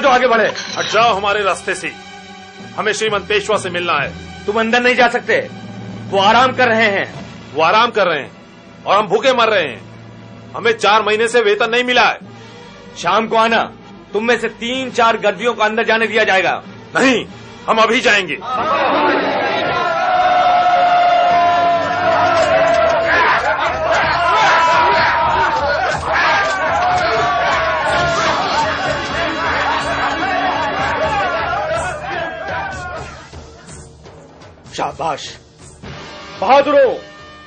जो आगे बढ़े। हट जाओ हमारे रास्ते से। हमें श्रीमंत पेशवा से मिलना है। तुम अंदर नहीं जा सकते। वो आराम कर रहे हैं। वो आराम कर रहे हैं। और हम भूखे मर रहे हैं। हमें चार महीने से वेतन नहीं मिला है। शाम को आना। तुम में से तीन चार गर्दियों को अंदर जाने दिया जाएगा। नहीं हम अभी जाएँगे। शाबाश। बहादुरों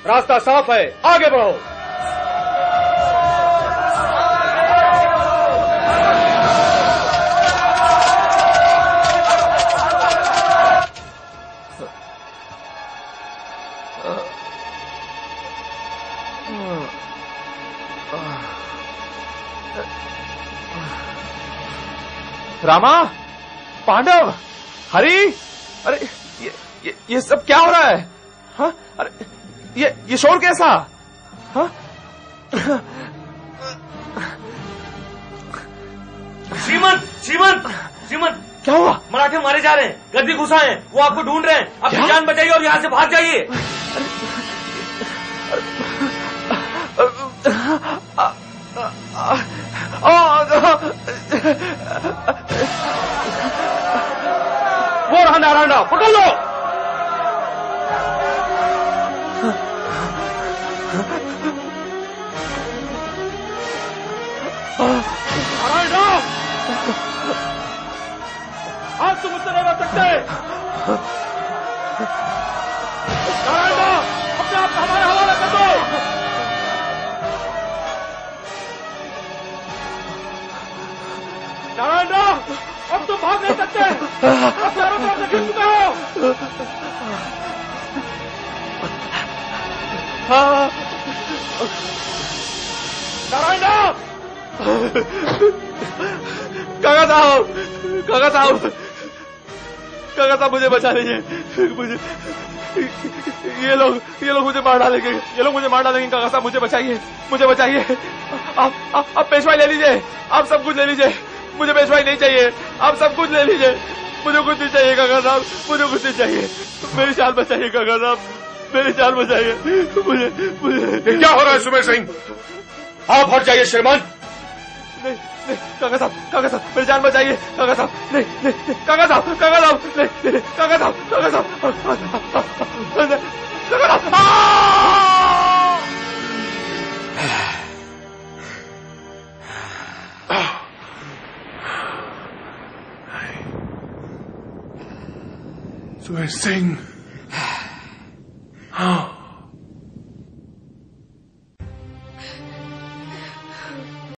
रास्ता साफ़ है आगे बढ़ो। रामा पांडव हरी अरे ये, ये सब क्या हो रहा है? हाँ? अरे ये ये शोर कैसा? हाँ? श्रीमंत श्रीमंत श्रीमंत। क्या हुआ? मराठे मारे जा रहे हैं गद्दी घुसा है वो आपको ढूंढ रहे हैं। अपनी जान बचाइए और यहाँ से भाग जाइए। वो रहा नारायण पकड़ लो। आप तुम मुझसे नहीं बच सकते नारायण अपने आप हमारे हवाले कर दो नारायण अब तुम भाग नहीं सकते अब चारों तरफ़ से घिर चुके हो। नारायण काका साहब काका साहब काका साहब मुझे बचा लीजिए। मुझे ये लोग ये लोग मुझे मार डालेंगे। ये लोग मुझे मार डालेंगे। काका साहब मुझे बचाइए मुझे बचाइए आप आप, पेशवाई ले लीजिए। आप सब कुछ ले लीजिए। मुझे पेशवाई नहीं चाहिए आप सब कुछ ले लीजिए। मुझे कुछ नहीं चाहिए काका साहब। मुझे कुछ नहीं चाहिए। मेरी जान बचाइए काका साहब। मेरी जान बचाइए मुझे मुझे क्या हो रहा है सुमेर सिंह आप हट जाइए श्रीमान नहीं नहीं काका साहब काका साहब मेरी जान बचाइए काका साहब नहीं नहीं काका साहब काका साहब नहीं काका साहब काका साहब काका oh,